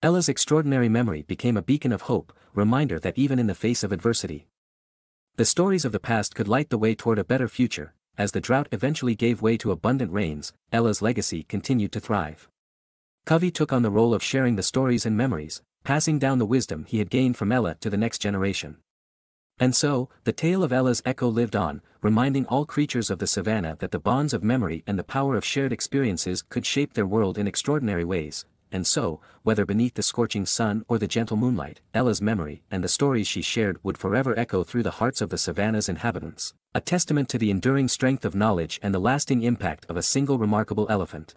Ella's extraordinary memory became a beacon of hope, reminder that even in the face of adversity, the stories of the past could light the way toward a better future, as the drought eventually gave way to abundant rains, Ella's legacy continued to thrive. Covey took on the role of sharing the stories and memories, passing down the wisdom he had gained from Ella to the next generation. And so, the tale of Ella's echo lived on, reminding all creatures of the savannah that the bonds of memory and the power of shared experiences could shape their world in extraordinary ways, and so, whether beneath the scorching sun or the gentle moonlight, Ella's memory and the stories she shared would forever echo through the hearts of the savannah's inhabitants, a testament to the enduring strength of knowledge and the lasting impact of a single remarkable elephant.